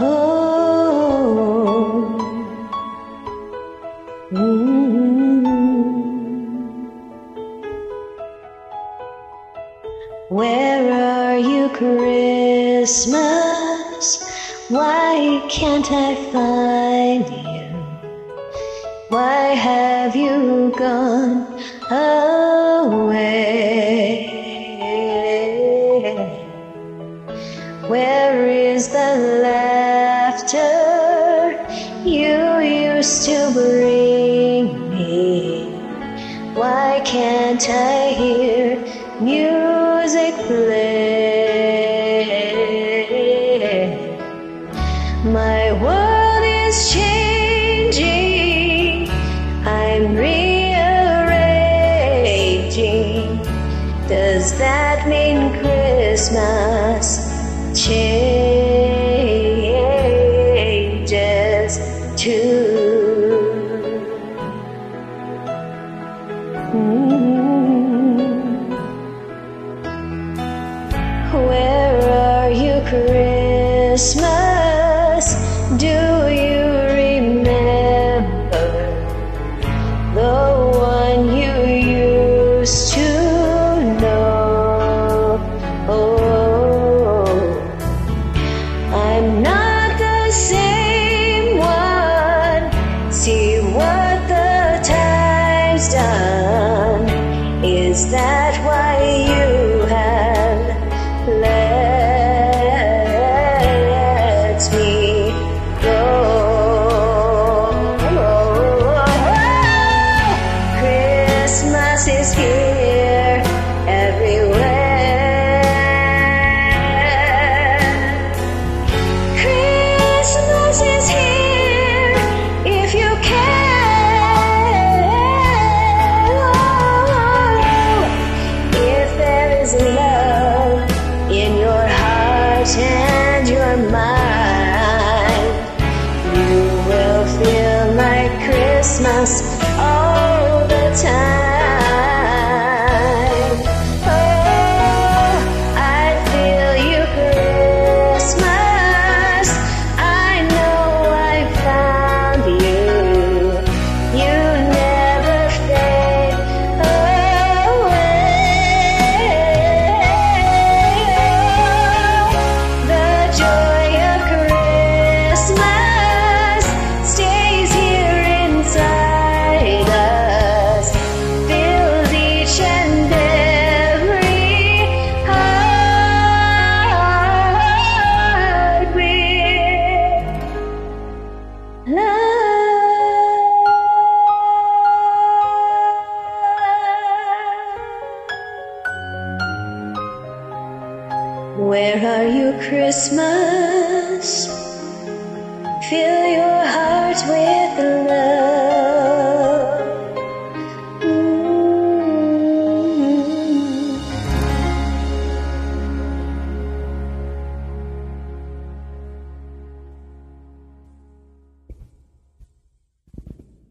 Oh, mm. Where are you, Christmas? Why can't I find you? Why have you gone? you used to bring me. Why can't I hear music play? My world is changing, I'm rearranging. Does that mean Christmas? Change? Christmas. Christmas all the time. Where are you, Christmas? Fill your heart with love.